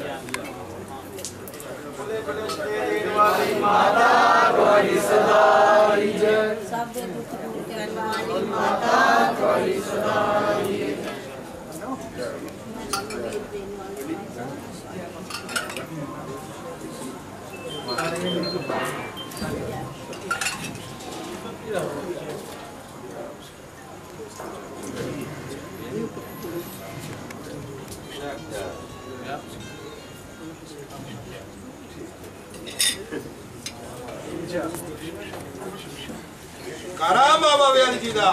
Yeah. Thank karama babe alikida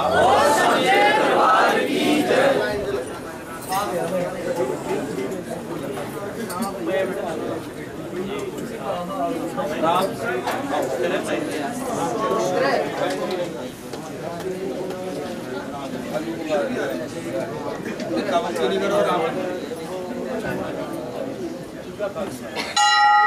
음, 잠 すいません。